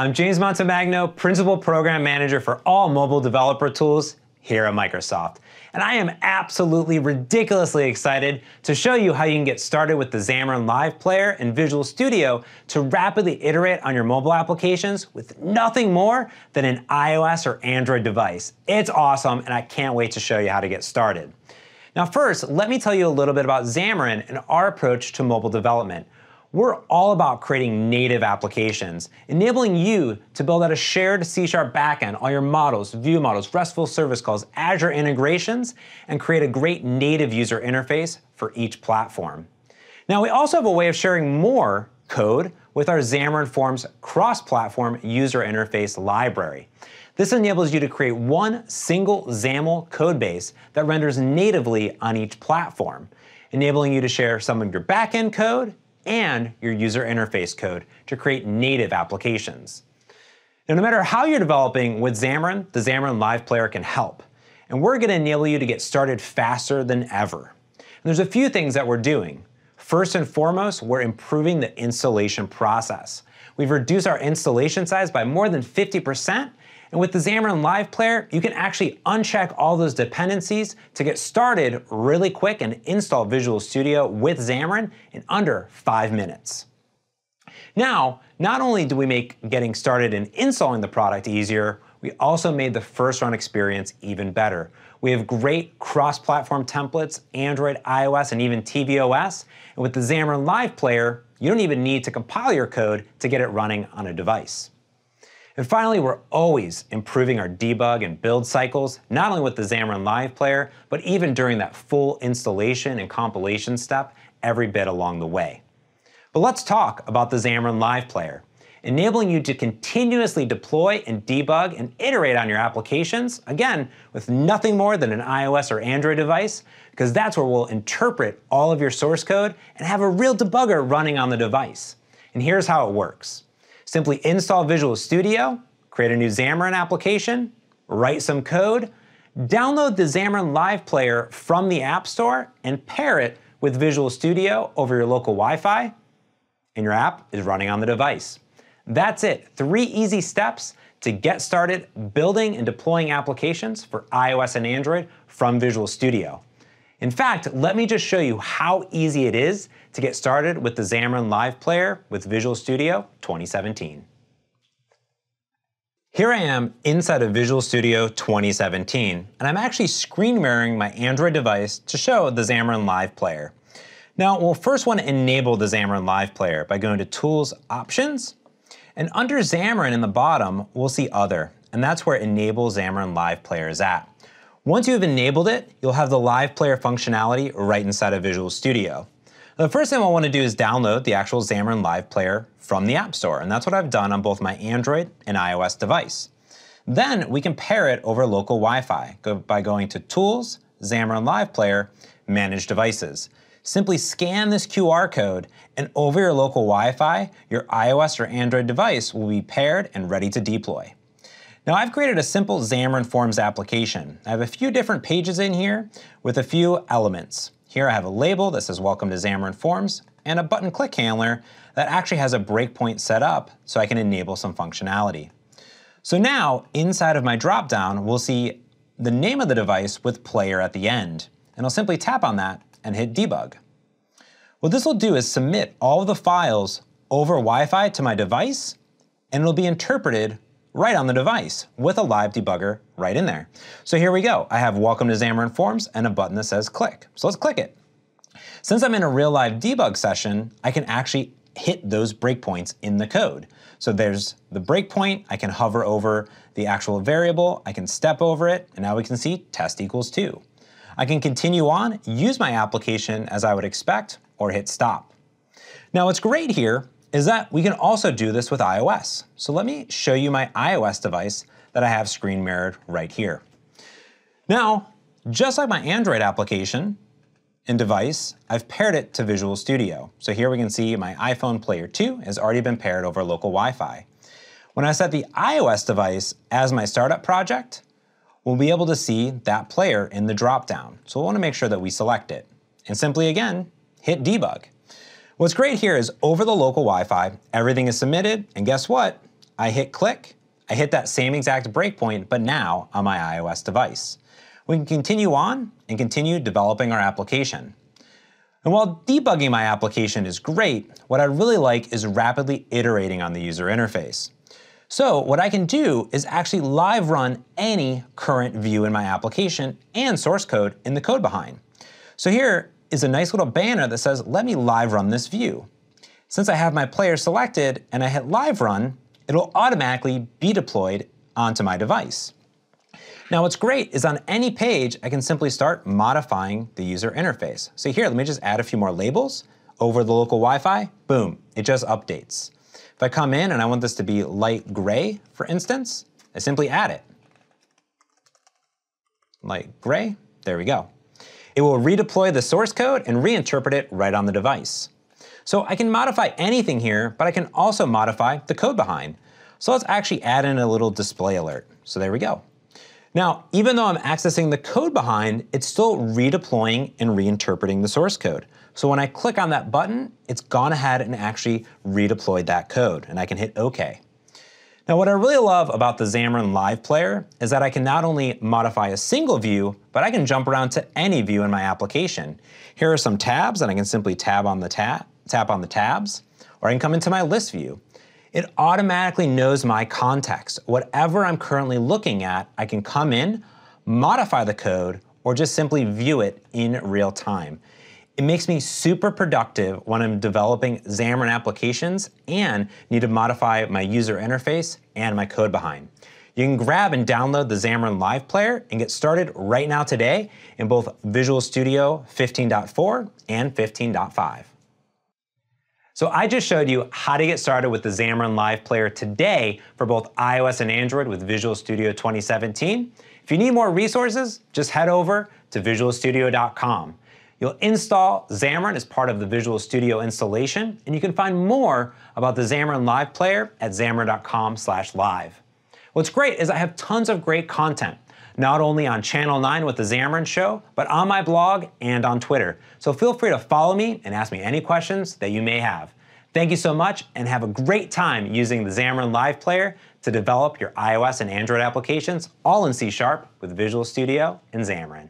I'm James Montemagno, Principal Program Manager for all mobile developer tools here at Microsoft. And I am absolutely ridiculously excited to show you how you can get started with the Xamarin Live Player and Visual Studio to rapidly iterate on your mobile applications with nothing more than an iOS or Android device. It's awesome, and I can't wait to show you how to get started. Now first, let me tell you a little bit about Xamarin and our approach to mobile development. We're all about creating native applications, enabling you to build out a shared C-sharp backend, all your models, view models, RESTful service calls, Azure integrations, and create a great native user interface for each platform. Now, we also have a way of sharing more code with our Xamarin Forms cross-platform user interface library. This enables you to create one single XAML codebase that renders natively on each platform, enabling you to share some of your backend code and your user interface code to create native applications. Now, no matter how you're developing with Xamarin, the Xamarin Live Player can help. And we're gonna enable you to get started faster than ever. And there's a few things that we're doing. First and foremost, we're improving the installation process. We've reduced our installation size by more than 50% and with the Xamarin Live Player, you can actually uncheck all those dependencies to get started really quick and install Visual Studio with Xamarin in under five minutes. Now, not only do we make getting started and installing the product easier, we also made the first run experience even better. We have great cross-platform templates, Android, iOS, and even tvOS. And with the Xamarin Live Player, you don't even need to compile your code to get it running on a device. And finally, we're always improving our debug and build cycles, not only with the Xamarin Live Player, but even during that full installation and compilation step every bit along the way. But let's talk about the Xamarin Live Player, enabling you to continuously deploy and debug and iterate on your applications, again, with nothing more than an iOS or Android device, because that's where we'll interpret all of your source code and have a real debugger running on the device. And here's how it works. Simply install Visual Studio, create a new Xamarin application, write some code, download the Xamarin Live Player from the App Store, and pair it with Visual Studio over your local Wi-Fi, and your app is running on the device. That's it, three easy steps to get started building and deploying applications for iOS and Android from Visual Studio. In fact, let me just show you how easy it is to get started with the Xamarin Live Player with Visual Studio 2017. Here I am inside of Visual Studio 2017, and I'm actually screen mirroring my Android device to show the Xamarin Live Player. Now, we'll first want to enable the Xamarin Live Player by going to Tools, Options, and under Xamarin in the bottom, we'll see Other, and that's where Enable Xamarin Live Player is at. Once you have enabled it, you'll have the live player functionality right inside of Visual Studio. The first thing I want to do is download the actual Xamarin Live Player from the App Store, and that's what I've done on both my Android and iOS device. Then we can pair it over local Wi-Fi by going to Tools, Xamarin Live Player, Manage Devices. Simply scan this QR code, and over your local Wi-Fi, your iOS or Android device will be paired and ready to deploy. Now I've created a simple Xamarin Forms application. I have a few different pages in here with a few elements. Here I have a label that says Welcome to Xamarin Forms and a button click handler that actually has a breakpoint set up so I can enable some functionality. So now inside of my dropdown we'll see the name of the device with player at the end. And I'll simply tap on that and hit debug. What this will do is submit all of the files over Wi-Fi to my device and it'll be interpreted right on the device with a live debugger right in there. So here we go. I have Welcome to Xamarin Forms and a button that says click. So let's click it. Since I'm in a real live debug session, I can actually hit those breakpoints in the code. So there's the breakpoint, I can hover over the actual variable, I can step over it, and now we can see test equals two. I can continue on, use my application as I would expect, or hit stop. Now what's great here is that we can also do this with iOS. So let me show you my iOS device that I have screen mirrored right here. Now, just like my Android application and device, I've paired it to Visual Studio. So here we can see my iPhone Player 2 has already been paired over local Wi-Fi. When I set the iOS device as my startup project, we'll be able to see that player in the dropdown. So we'll want to make sure that we select it. And simply again, hit debug. What's great here is over the local Wi-Fi, everything is submitted, and guess what? I hit click, I hit that same exact breakpoint, but now on my iOS device. We can continue on and continue developing our application. And while debugging my application is great, what I really like is rapidly iterating on the user interface. So what I can do is actually live run any current view in my application and source code in the code behind. So here is a nice little banner that says, let me live run this view. Since I have my player selected and I hit live run, it'll automatically be deployed onto my device. Now what's great is on any page, I can simply start modifying the user interface. So here, let me just add a few more labels over the local Wi-Fi, boom, it just updates. If I come in and I want this to be light gray, for instance, I simply add it. Light gray, there we go. It will redeploy the source code and reinterpret it right on the device. So I can modify anything here, but I can also modify the code behind. So let's actually add in a little display alert. So there we go. Now, even though I'm accessing the code behind, it's still redeploying and reinterpreting the source code. So when I click on that button, it's gone ahead and actually redeployed that code, and I can hit OK. Now what I really love about the Xamarin Live Player is that I can not only modify a single view, but I can jump around to any view in my application. Here are some tabs, and I can simply tab on the tab, tap on the tabs, or I can come into my list view. It automatically knows my context. Whatever I'm currently looking at, I can come in, modify the code, or just simply view it in real time. It makes me super productive when I'm developing Xamarin applications and need to modify my user interface and my code behind. You can grab and download the Xamarin Live Player and get started right now today in both Visual Studio 15.4 and 15.5. So I just showed you how to get started with the Xamarin Live Player today for both iOS and Android with Visual Studio 2017. If you need more resources, just head over to visualstudio.com. You'll install Xamarin as part of the Visual Studio installation, and you can find more about the Xamarin Live Player at xamarin.com/live. What's great is I have tons of great content, not only on Channel 9 with the Xamarin Show, but on my blog and on Twitter. So feel free to follow me and ask me any questions that you may have. Thank you so much and have a great time using the Xamarin Live Player to develop your iOS and Android applications all in C Sharp with Visual Studio and Xamarin.